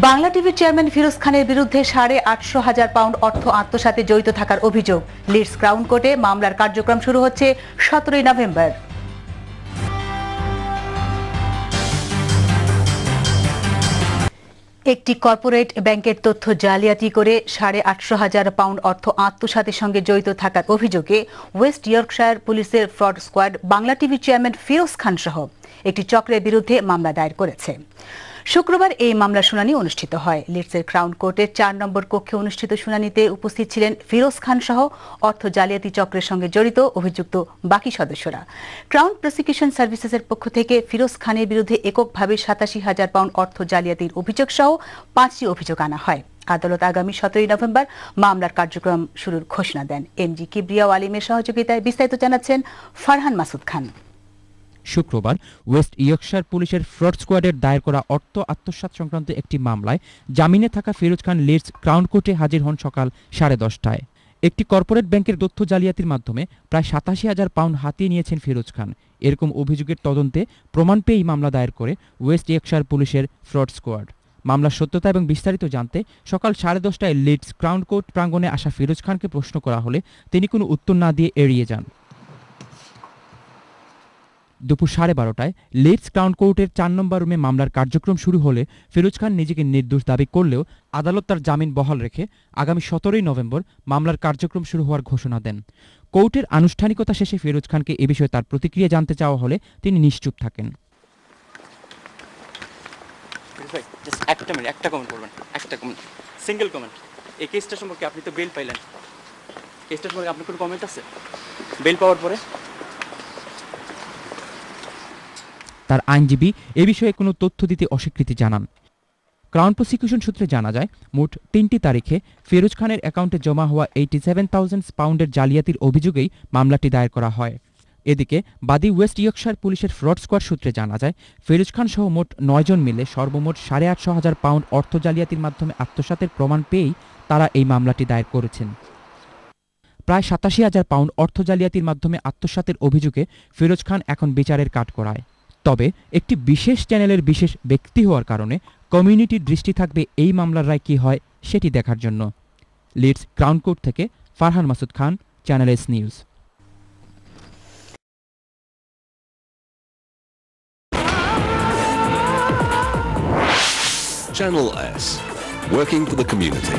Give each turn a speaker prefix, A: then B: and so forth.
A: বাংলা টিভির চেয়ারম্যান ফিরোজ খানের বিরুদ্ধে সাড়ে আটশো হাজার পাউন্ড অর্থ আত্মসাতে জড়িত থাকার অভিযোগ। লিডস ক্রাউন কোর্টে মামলার কার্যক্রম শুরু হচ্ছে সতেরোই নভেম্বর। একটি কর্পোরেট ব্যাংকের তথ্য জালিয়াতি করে সাড়ে আটশো হাজার পাউন্ড অর্থ আত্মসাতের সঙ্গে জড়িত থাকার অভিযোগে ওয়েস্ট ইয়র্কশায়ার পুলিশের ফ্রড স্কোয়াড, বাংলা টিভির চেয়ারম্যান ফিরোজ খান সহ একটি চক্রের বিরুদ্ধে মামলা দায়ের করেছে। শুক্রবার এই মামলার শুনানি অনুষ্ঠিত হয়। লিডসের ক্রাউন কোর্টের চার নম্বর কক্ষে অনুষ্ঠিত শুনানিতে উপস্থিত ছিলেন ফিরোজ খান সহ অর্থ জালিয়াতি চক্রের সঙ্গে জড়িত অভিযুক্ত বাকি সদস্যরা। ক্রাউন প্রসিকিউশন সার্ভিসেসের পক্ষ থেকে ফিরোজ খানের বিরুদ্ধে এককভাবে সাতাশি হাজার পাউন্ড অর্থ জালিয়াতির অভিযোগ সহ পাঁচটি অভিযোগ আনা হয়। আদালত আগামী সতেরোই নভেম্বর মামলার কার্যক্রম শুরুর ঘোষণা দেন। এমজি কিবরিয়া আলিমের সহযোগিতায় বিস্তারিত জানাচ্ছেন ফারহান মাসুদ খান।
B: শুক্রবার ওয়েস্ট ইয়র্কশায়ার পুলিশের ফ্রড স্কোয়াডের দায়ের করা অর্থ আত্মসাৎ সংক্রান্ত একটি মামলায় জামিনে থাকা ফিরোজ খান লিডস ক্রাউন কোর্টে হাজির হন সকাল সাড়ে দশটায়। একটি কর্পোরেট ব্যাংকের তথ্য জালিয়াতির মাধ্যমে প্রায় সাতাশি হাজার পাউন্ড হাতিয়ে নিয়েছেন ফিরোজ খান। এরকম অভিযোগের তদন্তে প্রমাণ পেয়েই মামলা দায়ের করে ওয়েস্ট ইয়র্কশায়ার পুলিশের ফ্রড স্কোয়াড। মামলার সত্যতা এবং বিস্তারিত জানতে সকাল সাড়ে দশটায় লিডস ক্রাউন কোর্ট প্রাঙ্গণে আসা ফিরোজ খানকে প্রশ্ন করা হলে তিনি কোনো উত্তর না দিয়ে এড়িয়ে যান। দুপুর সাড়ে বারোটায় লিডস ক্রাউন কোর্টের চার নম্বর রুমে মামলার কার্যক্রম শুরু হলে ফিরোজ খান নিজেকে নির্দোষ দাবি করলেও আদালত তার জামিন বহাল রেখে আগামী সতেরোই নভেম্বর মামলার কার্যক্রম শুরু হওয়ার ঘোষণা দেন। কোর্টের আনুষ্ঠানিকতা শেষে ফিরোজ খানকে এ বিষয়ে তার প্রতিক্রিয়া জানতে চাওয়া হলে তিনি নিশ্চুপ থাকেন।
C: একটা মিনিট একটা কমেন্ট করবেন, একটা কমেন্ট সিঙ্গেল কমেন্ট এই কেসটা সম্পর্কে আপনি তো বেল পাইলেন। কেসটা সম্পর্কে আপনার কোনো কমেন্ট আছে? বেল পাওয়ার পরে?
B: তার আইনজীবী এ বিষয়ে কোনো তথ্য দিতে অস্বীকৃতি জানান। ক্রাউন প্রসিকিউশন সূত্রে জানা যায়, মোট তিনটি তারিখে ফিরোজ খানের অ্যাকাউন্টে জমা হওয়া এইটি সেভেন থাউজেন্ড পাউন্ডের জালিয়াতির অভিযোগেই মামলাটি দায়ের করা হয়। এদিকে বাদী ওয়েস্ট ইয়র্কশায়ার পুলিশের ফ্রড স্কোয়াড সূত্রে জানা যায়, ফিরোজ খান সহ মোট নয়জন মিলে সর্বমোট সাড়ে আটশো হাজার পাউন্ড অর্থ জালিয়াতির মাধ্যমে আত্মসাতের প্রমাণ পেয়েই তারা এই মামলাটি দায়ের করেছেন। প্রায় সাতাশি হাজার পাউন্ড অর্থ জালিয়াতির মাধ্যমে আত্মসাতের অভিযোগে ফিরোজ খান এখন বিচারের কাঠকড়ায় তবে একটি বিশেষ চ্যানেলের বিশেষ ব্যক্তি হওয়ার কারণে কমিউনিটির দৃষ্টি থাকবে এই মামলার রায় কী হয় সেটি দেখার জন্য লিডস ক্রাউন কোর্ট থেকে Farhan Masud Khan channel S news
D: Channel S, working for the community.